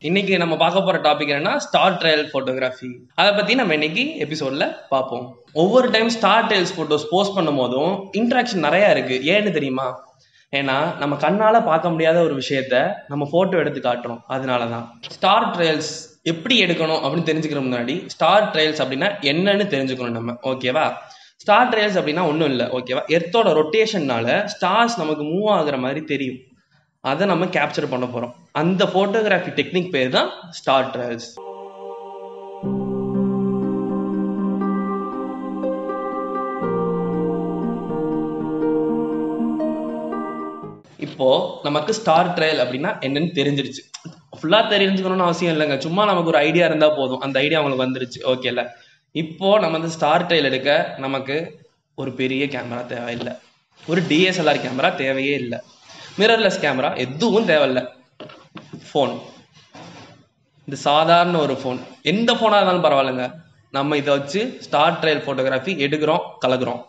இன்னைக்கு நம்ம பார்க்க போற டாபிக் என்னன்னா ஸ்டார் ட்ரையல் போட்டோகிராஃபி அதை பத்தி நம்ம இன்னைக்கு எபிசோட்ல பார்ப்போம். ஒவ்வொரு time star trails photos post பண்ணும் போதும் இன்ட்ராக்ஷன் நிறைய இருக்கு. ஏன்னு தெரியுமா? ஏன்னா நம்ம கண்ணால பார்க்க முடியாத ஒரு விஷயத்த நம்ம போட்டோ எடுத்து காட்டுறோம். அதனாலதான். ஸ்டார் ட்ரையல்ஸ் எப்படி எடுக்கணும் அப்படின்னு தெரிஞ்சுக்கிற முன்னாடி ஸ்டார் ட்ரையல்ஸ் அப்படின்னா என்னன்னு தெரிஞ்சுக்கணும் நம்ம. ஓகேவா ஸ்டார் ட்ரையல்ஸ் அப்படின்னா ஒன்றும் இல்லை. ஓகேவா எர்த்தோட ரொட்டேஷன்னால ஸ்டார்ஸ் நமக்கு மூவ் ஆகுற மாதிரி தெரியும். அதை நம்ம கேப்சர் பண்ண போகிறோம் அந்த ஃபோட்டோகிராஃபி டெக்னிக் பேர் தான் ஸ்டார் ட்ரையல்ஸ் இப்போ நமக்கு ஸ்டார் ட்ரையல் அப்படின்னா என்னன்னு தெரிஞ்சிருச்சு. ஃபுல்லா தெரிஞ்சுக்கணும்னு அவசியம் இல்லைங்க. சும்மா நமக்கு ஒரு ஐடியா இருந்தா போதும். அந்த ஐடியா அவங்களுக்கு வந்துருச்சு. ஓகேல இப்போ நம்ம வந்து ஸ்டார் ட்ரையல் எடுக்க நமக்கு ஒரு பெரிய கேமரா தேவையில்லை. ஒரு டிஎஸ்எல்ஆர் கேமரா தேவையே இல்லை. மிரர்லெஸ் கேமரா எதுவும் தேவையில்லை. ஃபோன் இந்த சாதாரண ஒரு ஃபோன் எந்த ஃபோனாக இருந்தாலும் பரவாயில்லைங்க. நம்ம இதை வச்சு ஸ்டார் ட்ரையல் ஃபோட்டோகிராஃபி எடுக்கிறோம் கலக்குறோம்.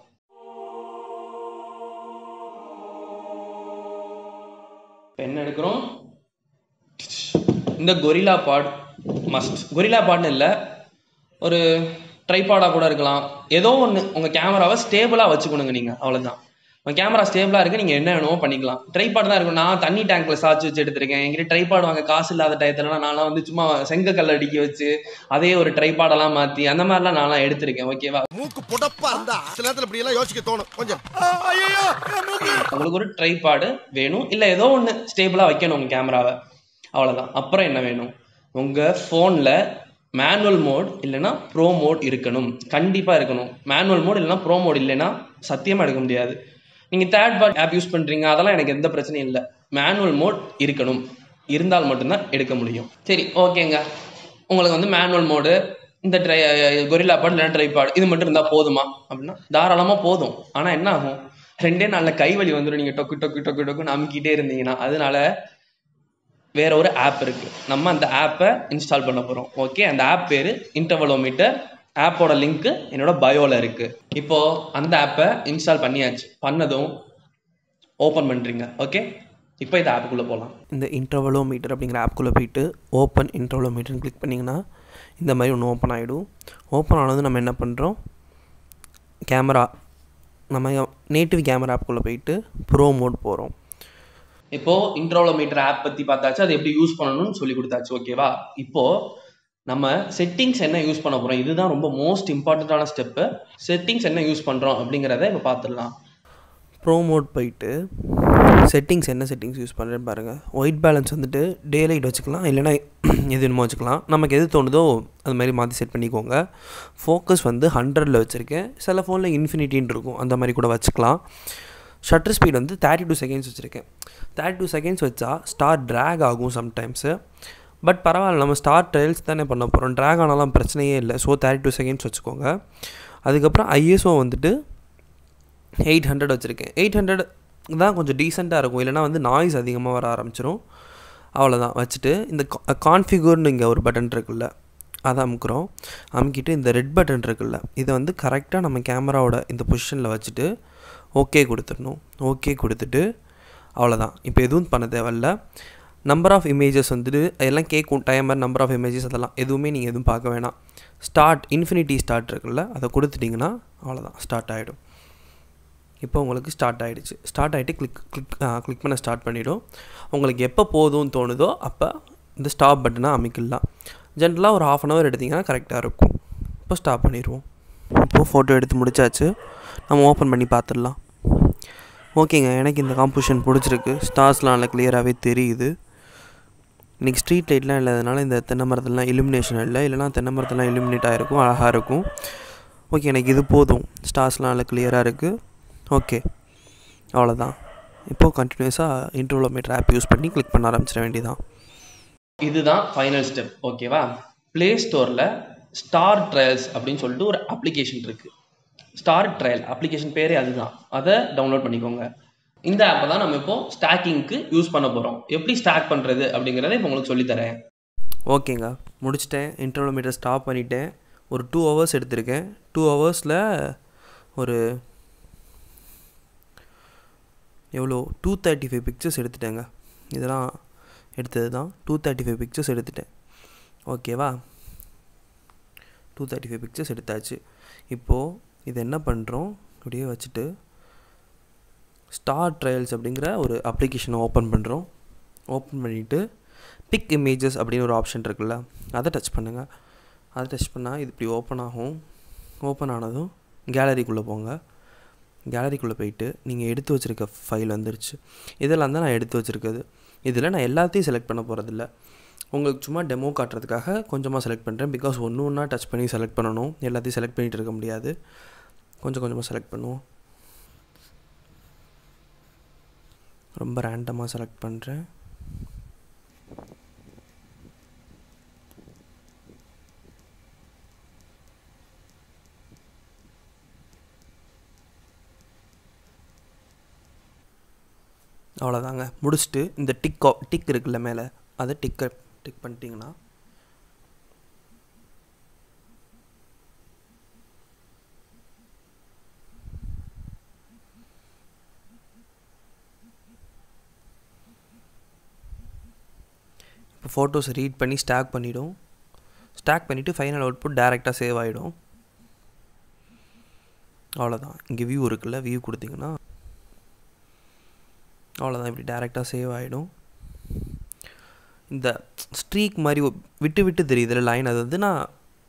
பென் எடுக்கிறோம்? இந்த கொரில்லா பாட் மஸ்ட் கொரில்லா பாட்னு இல்லை ஒரு ட்ரைபாடாக கூட இருக்கலாம். ஏதோ ஒன்று உங்கள் கேமராவை ஸ்டேபிளாக வச்சுக்கணுங்க நீங்கள் அவ்வளோதான் கேமரா ஸ்டேபிளாக இருக்கு நீங்கள் என்ன வேணுமோ பண்ணிக்கலாம். ட்ரைபாட் தான் இருக்கும். நான் தண்ணி டேங்க்ல சாச்சு வச்சு எடுத்திருக்கேன். என்கிட்ட ட்ரைபாட் வாங்க காசு இல்லாத டயத்துலலாம் நான்லாம் வந்து சும்மா செங்கக்கல் அடிக்க வச்சு அதே ஒரு ட்ரைபாடெல்லாம் மாற்றி அந்த மாதிரிலாம் நான்லாம் எடுத்திருக்கேன். ஓகேவா மூக்கு புடப்பா இருந்தா சில நேரத்துல இப்படி எல்லாம் யோசிக்க தோணும். கொஞ்சம். உங்களுக்கு ஒரு ட்ரைபாடு வேணும். இல்லை ஏதோ ஒன்று ஸ்டேபிளாக வைக்கணும் உங்கள் கேமராவை அவ்வளோதான் அப்புறம் என்ன வேணும்? உங்கள் ஃபோனில் மேனுவல் மோட் இல்லைன்னா ப்ரோ மோட் இருக்கணும். கண்டிப்பாக இருக்கணும். மேனுவல் மோட் இல்லைன்னா ப்ரோ மோட் இல்லைன்னா சத்தியமாக எடுக்க முடியாது. நீங்கள் தேர்ட் பார்ட் ஆப் யூஸ் பண்ணுறீங்க அதெல்லாம் எனக்கு எந்த பிரச்சனையும் இல்லை. மேனுவல் மோட் இருக்கணும். இருந்தால் மட்டும்தான் எடுக்க முடியும். சரி ஓகேங்க. உங்களுக்கு வந்து மேனுவல் மோடு இந்த ட்ரை கொரில்லா பாட் இல்லைன்னா ட்ரைபாட் இது மட்டும் இருந்தால் போதுமா? அப்படின்னா தாராளமாக போதும். ஆனால் என்ன ஆகும்? ரெண்டே நாளில் கைவலி வந்துடும் நீங்கள் டொக்கு டொக்கு டொக்கு டொக்குன்னு அமுக்கிட்டே இருந்தீங்கன்னா அதனால வேற ஒரு ஆப் இருக்கு. நம்ம அந்த ஆப்பை இன்ஸ்டால் பண்ண போகிறோம் ஓகே அந்த ஆப் பேர் இன்டர்வலோமீட்டர் ஆப்போட லிங்க் என்னோட பயோல இருக்கு. இப்போ அந்த ஆப்பை இன்ஸ்டால் பண்ணியாச்சு. பண்ணதும் ஓபன் பண்றீங்க. ஓகே இப்போ இந்த ஆப்புக்குள்ள போகலாம் இந்த இன்டர்வலோமீட்டர் அப்படிங்கிற ஆப்குள்ளே போயிட்டு ஓப்பன் இன்டர்வலோமீட்டர்னு கிளிக் பண்ணிங்கன்னா இந்த மாதிரி ஒன்று ஓப்பன் ஆகிடும் ஓப்பன் ஆனது நம்ம என்ன பண்ணுறோம் கேமரா நம்ம நேட்டிவ் கேமரா ஆப்குள்ளே போயிட்டு ப்ரோ மோட் போகிறோம் இப்போ இன்ட்ரோலோமீட்டர் ஆப் பத்தி பார்த்தாச்சு. அதை எப்படி யூஸ் பண்ணணும்னு சொல்லி கொடுத்தாச்சு. ஓகேவா இப்போ நம்ம செட்டிங்ஸ் என்ன யூஸ் பண்ண போகிறோம் இதுதான் ரொம்ப மோஸ்ட் இம்பார்ட்டண்ட்டான ஸ்டெப்பு செட்டிங்ஸ் என்ன யூஸ் பண்ணுறோம் அப்படிங்கிறத இப்போ பார்த்துடலாம். ப்ரோமோட் போயிட்டு செட்டிங்ஸ் என்ன செட்டிங்ஸ் யூஸ் பண்ணுறேன்னு பாருங்கள் ஒயிட் பேலன்ஸ் வந்துட்டு டே லைட் வச்சுக்கலாம் இல்லைனா எது என்னமோ வச்சுக்கலாம். நமக்கு எது தோணுதோ அது மாதிரி மாற்றி செட் பண்ணிக்கோங்க. ஃபோக்கஸ் வந்து ஹண்ட்ரடில் வச்சுருக்கேன். சில ஃபோனில் இன்ஃபினிட்டின்னு இருக்கும் அந்த மாதிரி கூட வச்சுக்கலாம். ஷட்டர் ஸ்பீட் வந்து தேர்ட்டி டூ செகண்ட்ஸ் வச்சுருக்கேன். தேர்ட்டி டூ செகண்ட்ஸ் வச்சா ஸ்டார் ட்ராக் ஆகும் சம்டைம்ஸு பட் பரவாயில்ல நம்ம ஸ்டார் ட்ரையல்ஸ் தானே பண்ண போகிறோம் ட்ராக் ஆனாலும் பிரச்சனையே இல்லை. ஸோ தேர்ட்டி டூ செகண்ட்ஸ் வச்சுக்கோங்க. அதுக்கப்புறம் ஐஎஸ்ஓ வந்துட்டு எயிட் ஹண்ட்ரட் வச்சுருக்கேன். எயிட் ஹண்ட்ரட் தான் கொஞ்சம் டீசெண்டாக இருக்கும். இல்லைனா வந்து நாய்ஸ் அதிகமாக வர ஆரம்பிச்சிடும் அவ்வளோதான் வச்சுட்டு இந்த கான்ஃபிகர்னு இங்கே ஒரு பட்டன் இருக்குல்ல அதை அமுக்குறோம். அமுக்கிட்டு இந்த ரெட் பட்டன் இருக்குல்ல இதை வந்து கரெக்டாக நம்ம கேமராவோட இந்த பொசிஷனில் வச்சுட்டு ஓகே கொடுத்துடணும். ஓகே கொடுத்துட்டு அவ்வளோதான் இப்போ எதுவும் பண்ண தேவையில்ல. நம்பர் ஆஃப் இமேஜஸ் வந்துட்டு அதெல்லாம் கேட்கும் டைமர் நம்பர் ஆஃப் இமேஜஸ் அதெல்லாம் எதுவுமே நீங்கள் எதுவும் பார்க்க வேணாம். ஸ்டார்ட் இன்ஃபினிட்டி ஸ்டார்ட் இருக்குல்ல அதை கொடுத்துட்டிங்கன்னா அவ்வளோதான் ஸ்டார்ட் ஆகிடும் இப்போ உங்களுக்கு ஸ்டார்ட் ஆகிடுச்சு ஸ்டார்ட் ஆகிட்டு கிளிக் கிளிக் கிளிக் பண்ண ஸ்டார்ட் பண்ணிவிடும் உங்களுக்கு எப்போ போதும்னு தோணுதோ அப்போ இந்த ஸ்டாப் பட்டனை அமைக்கலாம். ஜென்ரலாக ஒரு ஹாஃப் அன் ஹவர் எடுத்திங்கன்னா கரெக்டாக இருக்கும். இப்போ ஸ்டாப் பண்ணிடுவோம். இப்போது ஃபோட்டோ எடுத்து முடிச்சாச்சு. நம்ம ஓப்பன் பண்ணி பார்த்துடலாம். ஓகேங்க எனக்கு இந்த காம்போசிஷன் பிடிச்சிருக்கு. ஸ்டார்ஸ்லாம் நல்லா கிளியராகவே தெரியுது. இன்றைக்கி ஸ்ட்ரீட் லைட்லாம் இல்லாதனால இந்த தென்னை மரத்துலலாம் இலுமினேஷன் இல்லை. இல்லைனா தென்னை மரத்துலாம் இலுமினேட் ஆகிருக்கும் அழகாக இருக்கும். ஓகே எனக்கு இது போதும். ஸ்டார்ஸ்லாம் நல்லா கிளியராக இருக்குது ஓகே அவ்வளோதான் இப்போது கண்டினியூஸாக இன்ட்ரோலோமீட்டர் ஆப் யூஸ் பண்ணி கிளிக் பண்ண ஆரம்பிச்சிட வேண்டியதான் இதுதான் ஃபைனல் ஸ்டெப் ஓகேவா ப்ளே ஸ்டோரில் ஸ்டார் ட்ரையல்ஸ் அப்படின்னு சொல்லிட்டு ஒரு அப்ளிகேஷன் இருக்குது ஸ்டார் ட்ரையல் அப்ளிகேஷன் பேரே அதுதான். அதை டவுன்லோட் பண்ணிக்கோங்க. இந்த ஆப்பை தான் நம்ம இப்போ ஸ்டாக்கிங்க்கு யூஸ் பண்ண போகிறோம் எப்படி ஸ்டாக் பண்ணுறது அப்படிங்கிறத இப்போ உங்களுக்கு சொல்லித்தரேன். ஓகேங்க. முடிச்சிட்டேன். இன்ட்ரோலோமீட்டர் ஸ்டாப் பண்ணிட்டேன். ஒரு டூ ஹவர்ஸ் எடுத்திருக்கேன். டூ ஹவர்ஸில் ஒரு எவ்வளோ? டூ தேர்ட்டி ஃபைவ் பிக்சர்ஸ் எடுத்துட்டேங்க. இதெல்லாம் எடுத்தது தான். டூ தேர்ட்டி ஃபைவ் பிக்சர்ஸ் எடுத்துட்டேன். ஓகேவா டூ தேர்ட்டி ஃபைவ் பிக்சர்ஸ் எடுத்தாச்சு. இப்போது இது என்ன பண்ணுறோம் அப்படியே வச்சுட்டு ஸ்டார் ட்ரையல்ஸ் அப்படிங்கிற ஒரு அப்ளிகேஷனை ஓப்பன் பண்ணுறோம் ஓப்பன் பண்ணிவிட்டு பிக் இமேஜஸ் அப்படின்னு ஒரு ஆப்ஷன் இருக்குல்ல அதை டச் பண்ணுங்கள் அதை டச் பண்ணால் இது இப்படி ஓப்பன் ஆகும். ஓப்பன் ஆனதும் கேலரிக்குள்ளே போங்க. கேலரிக்குள்ளே போயிட்டு நீங்கள் எடுத்து வச்சுருக்க ஃபைல் வந்துருச்சு. இதெல்லாம் தான் நான் எடுத்து வச்சுருக்கிறது. இதில் நான் எல்லாத்தையும் செலக்ட் பண்ண போகிறதில்ல உங்களுக்கு சும்மா டெமோ காட்டுறதுக்காக கொஞ்சமாக செலக்ட் பண்ணுறேன் பிகாஸ் ஒன்று ஒன்றா டச் பண்ணி செலக்ட் பண்ணணும். எல்லாத்தையும் செலக்ட் பண்ணிகிட்டு இருக்க முடியாது. கொஞ்சம் கொஞ்சமாக செலக்ட் பண்ணுவோம். ரொம்ப ரேண்டமாக செலக்ட் பண்ணுறேன் அவ்வளோதாங்க முடிச்சுட்டு இந்த டிக் டிக் இருக்குல்ல மேலே அதை டிக்கை டிக் பண்ணிட்டீங்கன்னா ஃபோட்டோஸ் ரீட் பண்ணி ஸ்டாக் பண்ணிவிடும் ஸ்டாக் பண்ணிவிட்டு ஃபைனல் அவுட்புட் டேரெக்டாக சேவ் ஆகிடும் அவ்வளோதான் இங்கே வியூ இருக்குல்ல வியூ கொடுத்தீங்கன்னா. அவ்வளோதான் இப்படி டேரெக்டாக சேவ் ஆகிடும் இந்த ஸ்ட்ரீக் மாதிரி விட்டு விட்டு தெரியுதுல லைன் அது வந்து நான்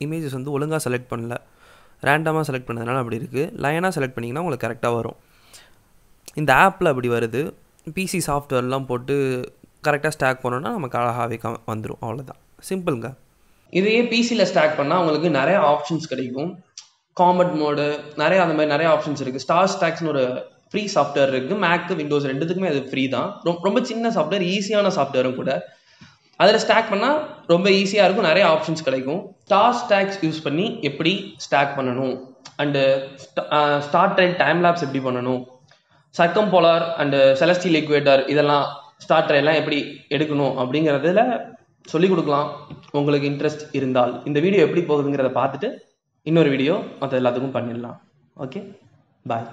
இமேஜஸ் வந்து ஒழுங்காக செலக்ட் பண்ணல. ரேண்டமாக செலக்ட் பண்ணதுனால அப்படி இருக்குது லைனாக செலக்ட் பண்ணிங்கன்னா உங்களுக்கு கரெக்டாக வரும். இந்த ஆப்பில் அப்படி வருது. பிசி சாஃப்ட்வேர்லாம் போட்டு கரெக்டாக ஸ்டாக் பண்ணோன்னா நமக்கு அழகாகவே க வந்துடும் அவ்வளோதான் சிம்பிளுங்க. இதையே பிசியில் ஸ்டாக் பண்ணால் உங்களுக்கு நிறைய ஆப்ஷன்ஸ் கிடைக்கும். காமெட் மோடு நிறைய அந்த மாதிரி நிறைய ஆப்ஷன்ஸ் இருக்குது ஸ்டார் ஸ்டாக்ஸ்னு ஒரு ஃப்ரீ சாஃப்ட்வேர் இருக்குது மேக்கு விண்டோஸ் ரெண்டுத்துக்குமே அது ஃப்ரீ தான். ரொம்ப ரொம்ப சின்ன சாஃப்ட்வேர் ஈஸியான சாஃப்ட்வேரும் கூட. அதில் ஸ்டாக் பண்ணால் ரொம்ப ஈஸியாக இருக்கும். நிறைய ஆப்ஷன்ஸ் கிடைக்கும். ஸ்டார் ஸ்டாக்ஸ் யூஸ் பண்ணி எப்படி ஸ்டாக் பண்ணணும்? And start time time lapse எப்படி பண்ணணும்? சர்க்கம் போலார் அண்டு செலஸ்டி லிக்விடர் இதெல்லாம் ஸ்டார்ட் எல்லாம் எப்படி எடுக்கணும் அப்படிங்கிறதுல சொல்லிக் கொடுக்கலாம். உங்களுக்கு இன்ட்ரெஸ்ட் இருந்தால். இந்த வீடியோ எப்படி போகுதுங்கிறத பார்த்துட்டு இன்னொரு வீடியோ மற்ற எல்லாத்துக்கும் பண்ணிடலாம். Okay bye